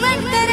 ven, ven.